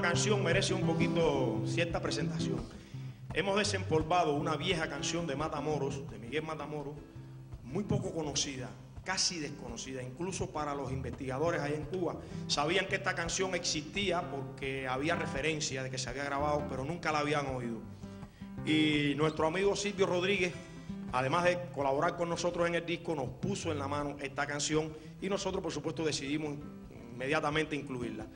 canción merece un poquito cierta presentación. Hemos desempolvado una vieja canción de Matamoros, de Miguel Matamoros, muy poco conocida, casi desconocida, incluso para los investigadores ahí en Cuba. Sabían que esta canción existía porque había referencia de que se había grabado, pero nunca la habían oído. Y nuestro amigo Silvio Rodríguez, además de colaborar con nosotros en el disco, nos puso en la mano esta canción y nosotros, por supuesto, decidimos inmediatamente incluirla.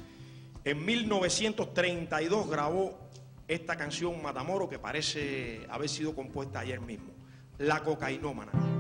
En 1932 grabó esta canción Matamoro que parece haber sido compuesta ayer mismo, La Cocainómana.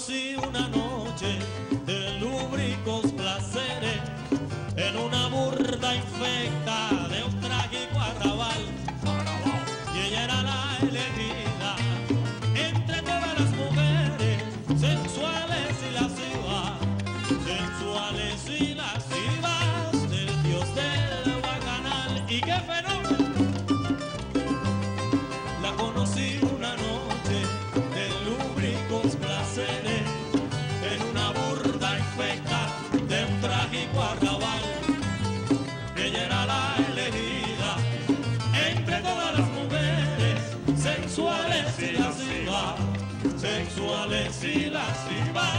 Conocí una noche y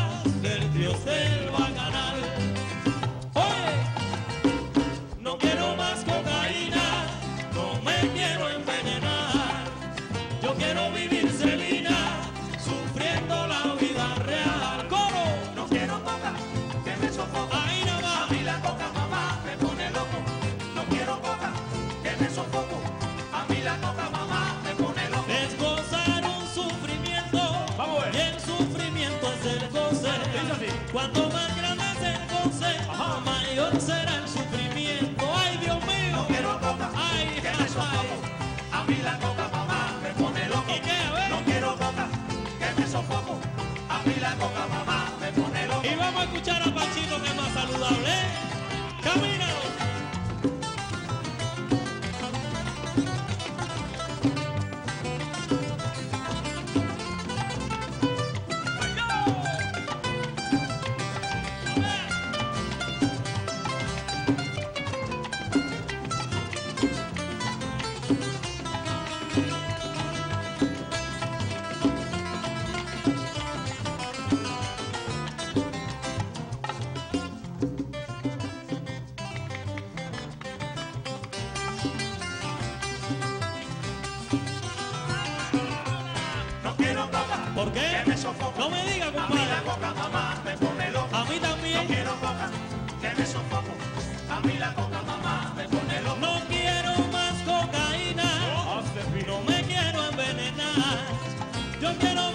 quiero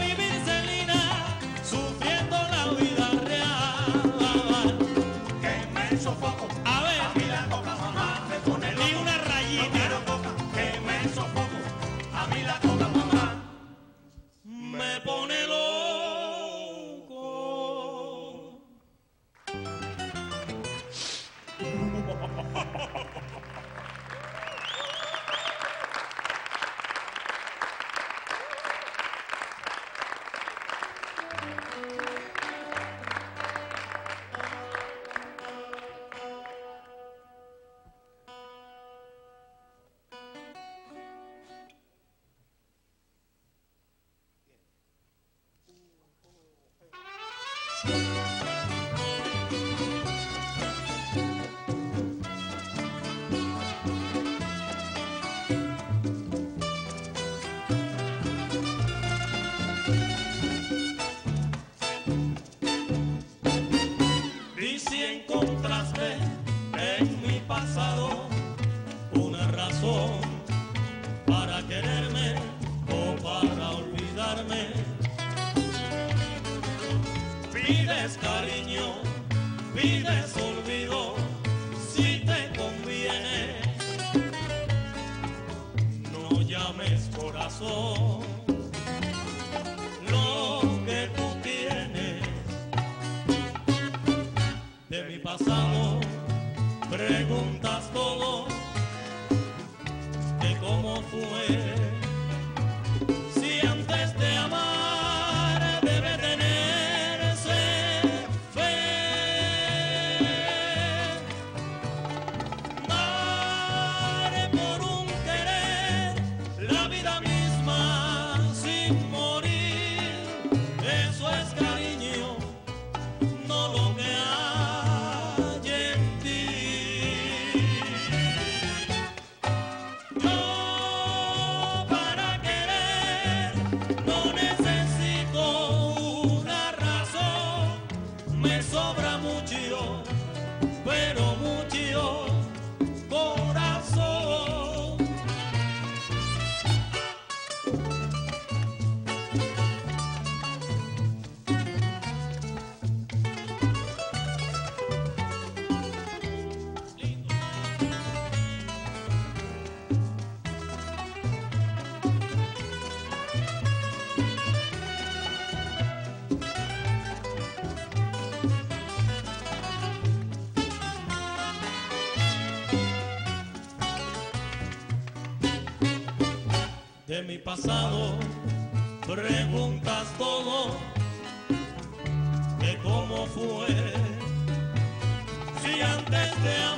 fue. Pasado, preguntas todo, que cómo fue. Si antes de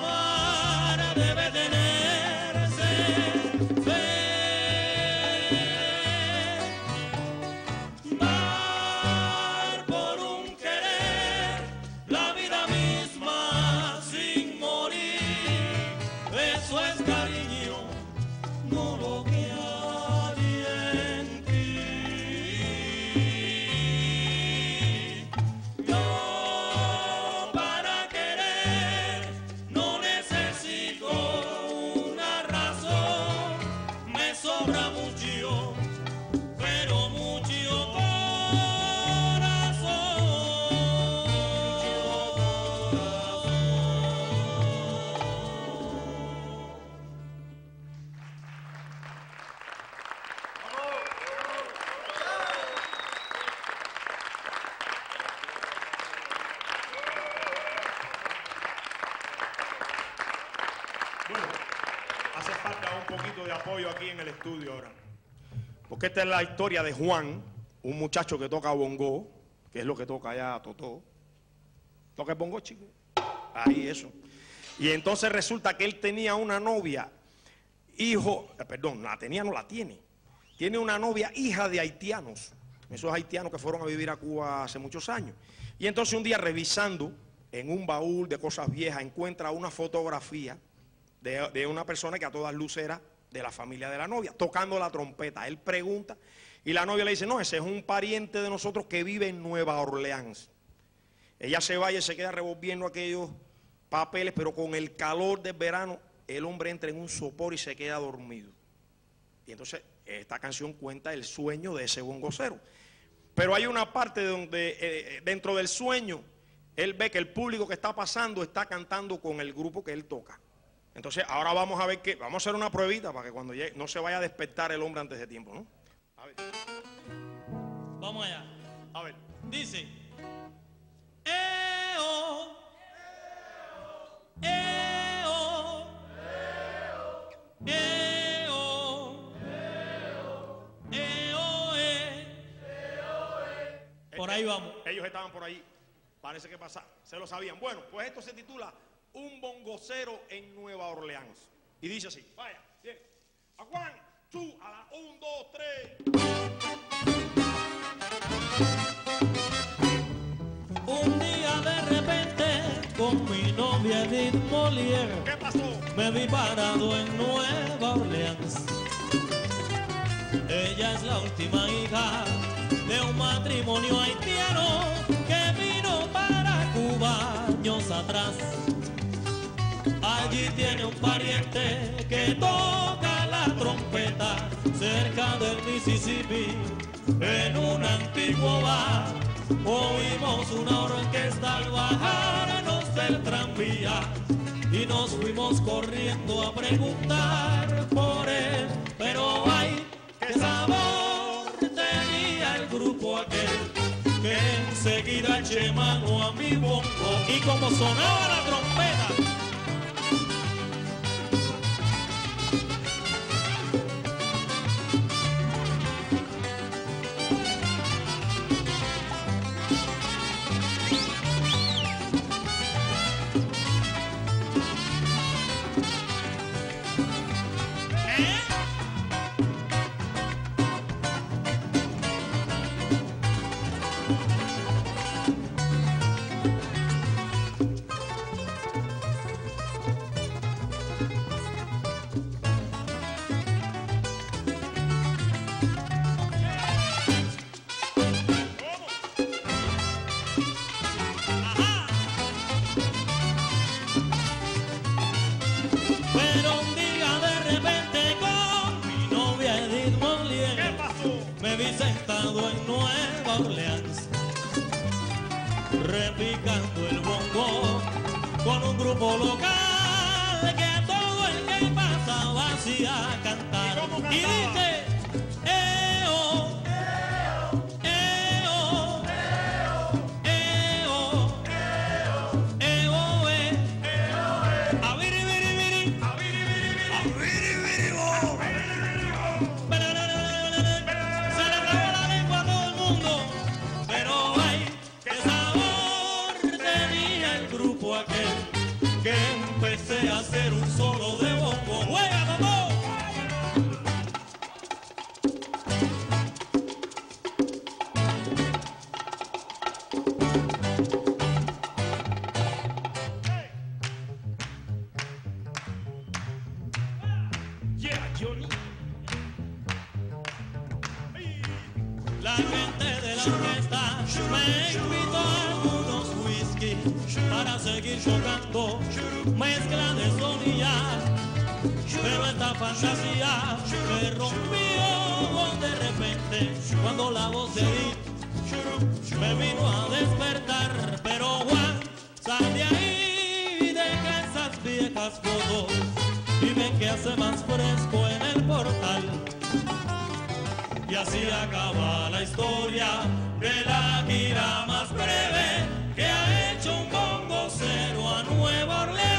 un poquito de apoyo aquí en el estudio ahora. Porque esta es la historia de Juan, un muchacho que toca bongo, que es lo que toca allá Totó. ¿Toca el bongo, chico? Ahí, eso. Y entonces resulta que él tenía una novia, hijo, eh, perdón, la tenía, no la tiene. Tiene una novia, hija de haitianos. Esos haitianos que fueron a vivir a Cuba hace muchos años. Y entonces un día revisando en un baúl de cosas viejas, encuentra una fotografía de, una persona que a todas luces era de la familia de la novia, tocando la trompeta. Él pregunta y la novia le dice, no, ese es un pariente de nosotros que vive en Nueva Orleans. Ella se va y se queda revolviendo aquellos papeles, pero con el calor del verano, el hombre entra en un sopor y se queda dormido. Y entonces esta canción cuenta el sueño de ese bongocero. Pero hay una parte donde eh, dentro del sueño él ve que el público que está pasando está cantando con el grupo que él toca. Entonces ahora vamos a ver que vamos a hacer una pruebita para que cuando llegue no se vaya a despertar el hombre antes de tiempo, ¿no? A ver, Vamos allá. a ver. Dice. Eo. Eo. Eo. Por ahí vamos. Ellos estaban por ahí. Parece que pasa, se lo sabían. Bueno, pues esto se titula Un bongocero en Nueva Orleans. Y dice así, vaya, bien. A one, two, a la un, dos, tres. Un día de repente con mi novia Edith Molière ¿Qué pasó? me vi parado en Nueva Orleans. Ella es la última hija de un matrimonio haitiano Allí tiene un pariente que toca la trompeta cerca del Mississippi en un antiguo bar. Oímos una orquesta al bajarnos del tranvía y nos fuimos corriendo a preguntar por él. Pero ay, qué sabor tenía el grupo aquel que enseguida eché mano a mi bongo y como sonaba la trompeta. Nueva Orleans repicando el bongo con un grupo local que todo el que cantar ¿Y cómo y cantaba? dice a algunos whisky para seguir tocando mezcla de sonillas. Pero esta fantasía me rompió de repente cuando la voz de Edith me vino a despertar. Pero Juan, sal de ahí, deja esas viejas fotos y que hace más fresco en el portal. Y así acaba la historia de la gira más breve que ha hecho un bongo cero a Nueva Orleans.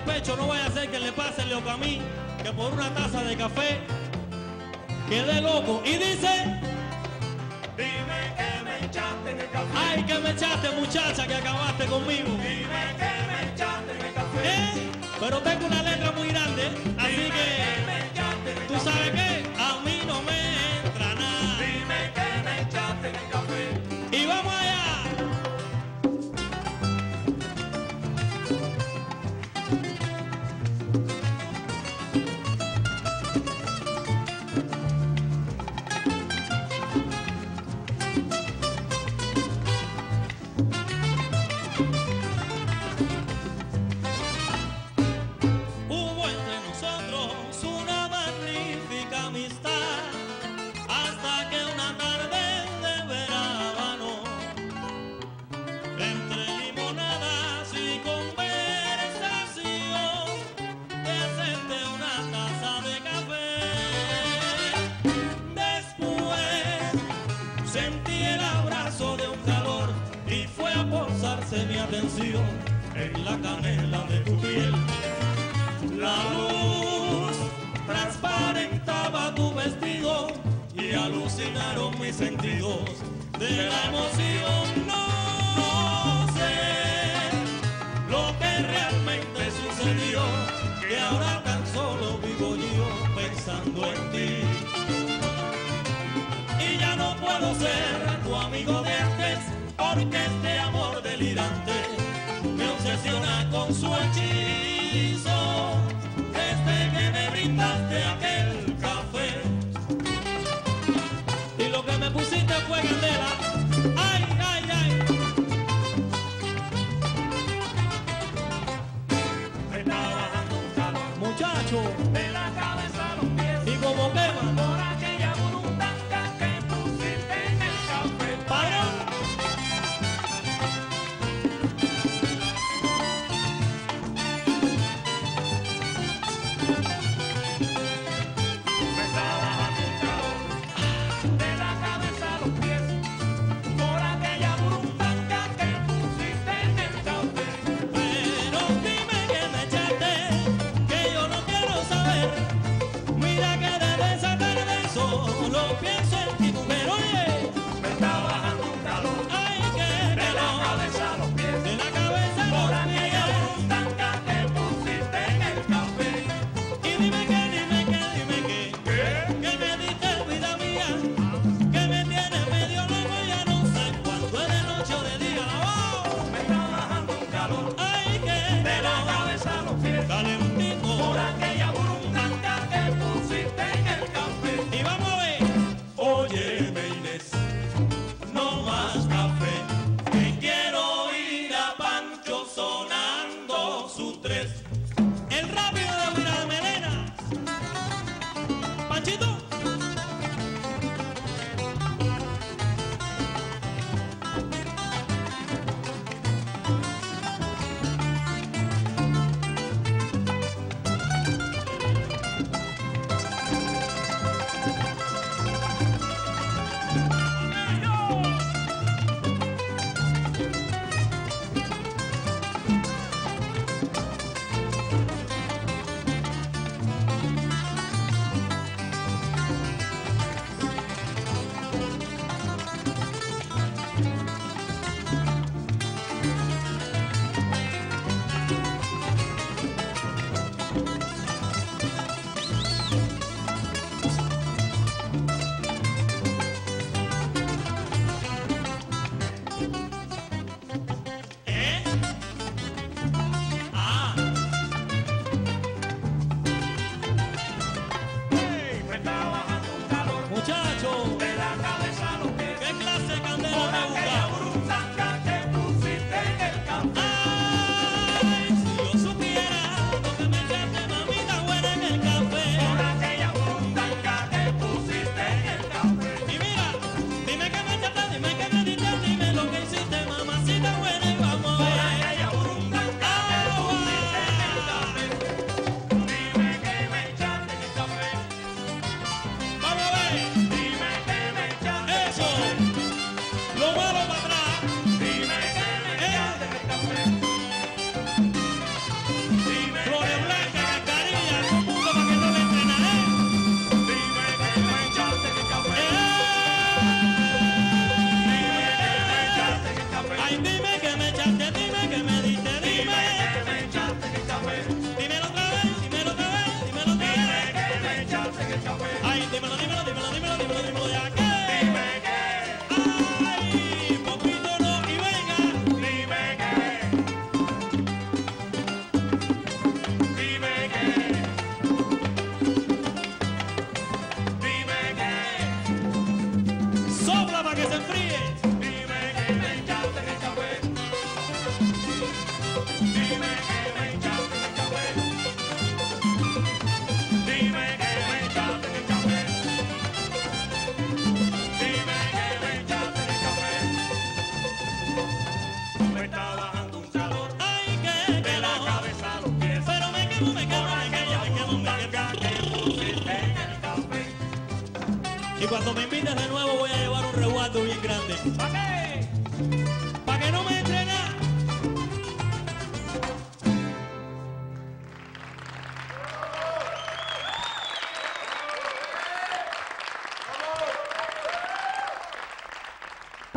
El pecho, no vaya a ser que le pase el leocamí, que por una taza de café quede loco. Y dice, Dime que me echaste en el café. ay, que me echaste muchacha que acabaste conmigo. Dime que en la canela de tu piel la luz transparentaba tu vestido y alucinaron mis sentidos de la emoción. No, sé lo que realmente sucedió, que ahora tan solo vivo yo pensando en ti. Y ya no puedo ser tu amigo de antes, porque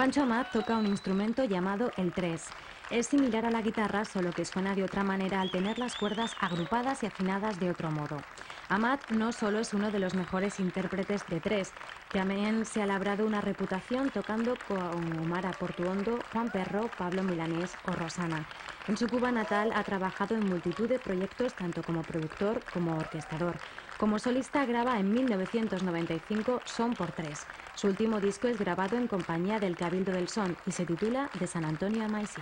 Pancho Amat toca un instrumento llamado el tres. Es similar a la guitarra, solo que suena de otra manera al tener las cuerdas agrupadas y afinadas de otro modo. Amat no solo es uno de los mejores intérpretes de tres, también se ha labrado una reputación tocando con Omar Portuondo, Juan Perro, Pablo Milanés o Rosana. En su Cuba natal ha trabajado en multitud de proyectos tanto como productor como orquestador. Como solista graba en 1995 Son por Tres. Su último disco es grabado en compañía del Cabildo del Son y se titula De San Antonio a Maisí.